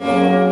you.